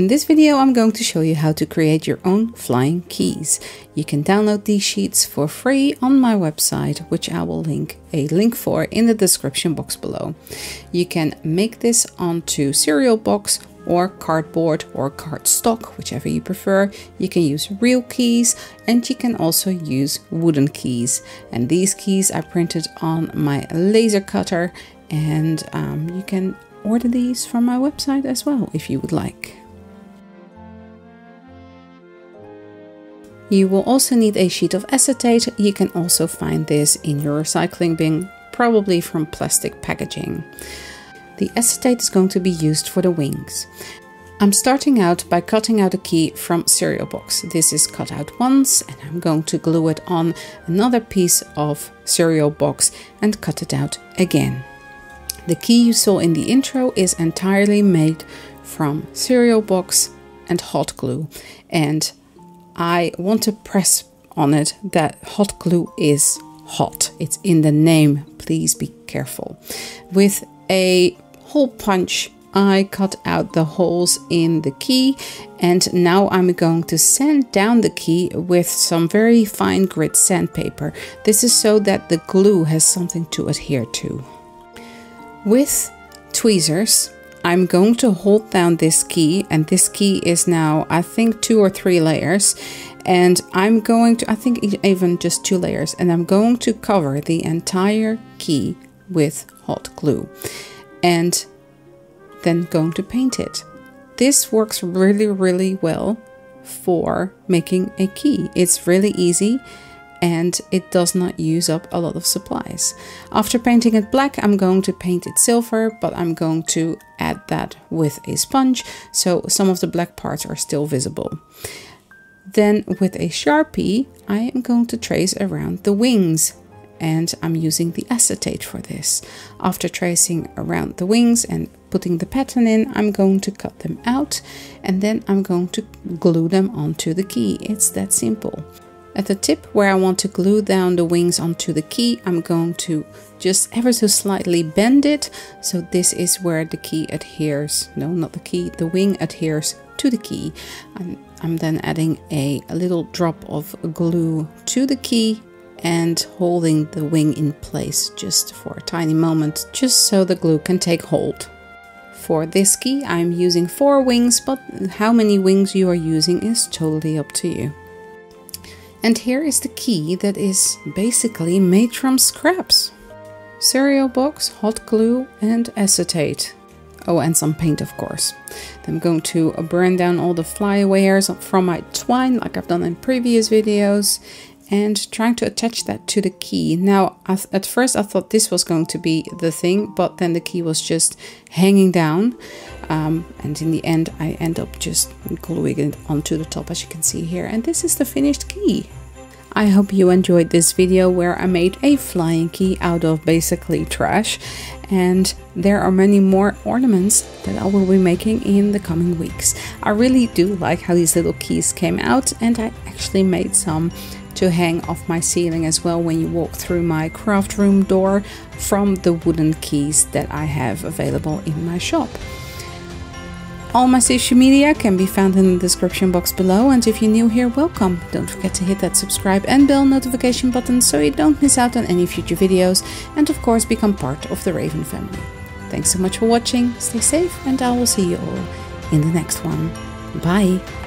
In this video I'm going to show you how to create your own flying keys. You can download these sheets for free on my website which I will link a link for in the description box below. You can make this onto cereal box or cardboard or cardstock, whichever you prefer. You can use real keys and you can also use wooden keys. And these keys I printed on my laser cutter and um, you can order these from my website as well if you would like. You will also need a sheet of acetate. You can also find this in your recycling bin, probably from plastic packaging. The acetate is going to be used for the wings. I'm starting out by cutting out a key from cereal box. This is cut out once and I'm going to glue it on another piece of cereal box and cut it out again. The key you saw in the intro is entirely made from cereal box and hot glue and I want to press on it that hot glue is hot. It's in the name, please be careful. With a hole punch I cut out the holes in the key and now I'm going to sand down the key with some very fine grit sandpaper. This is so that the glue has something to adhere to. With tweezers I'm going to hold down this key and this key is now I think two or three layers and I'm going to I think even just two layers and I'm going to cover the entire key with hot glue and then going to paint it. This works really really well for making a key. It's really easy and it does not use up a lot of supplies. After painting it black, I'm going to paint it silver, but I'm going to add that with a sponge, so some of the black parts are still visible. Then with a Sharpie, I am going to trace around the wings and I'm using the acetate for this. After tracing around the wings and putting the pattern in, I'm going to cut them out and then I'm going to glue them onto the key. It's that simple. At the tip where I want to glue down the wings onto the key, I'm going to just ever so slightly bend it. So this is where the key adheres, no, not the key, the wing adheres to the key. I'm, I'm then adding a, a little drop of glue to the key and holding the wing in place just for a tiny moment, just so the glue can take hold. For this key, I'm using four wings, but how many wings you are using is totally up to you. And here is the key that is basically made from scraps. Cereal box, hot glue and acetate. Oh, and some paint of course. I'm going to burn down all the flyaway hairs from my twine like I've done in previous videos and trying to attach that to the key. Now, at first I thought this was going to be the thing, but then the key was just hanging down. Um, and in the end, I end up just gluing it onto the top as you can see here. And this is the finished key. I hope you enjoyed this video where I made a flying key out of basically trash and there are many more ornaments that I will be making in the coming weeks. I really do like how these little keys came out and I actually made some to hang off my ceiling as well when you walk through my craft room door from the wooden keys that I have available in my shop. All my social media can be found in the description box below and if you're new here, welcome. Don't forget to hit that subscribe and bell notification button so you don't miss out on any future videos and of course become part of the Raven family. Thanks so much for watching, stay safe and I will see you all in the next one. Bye!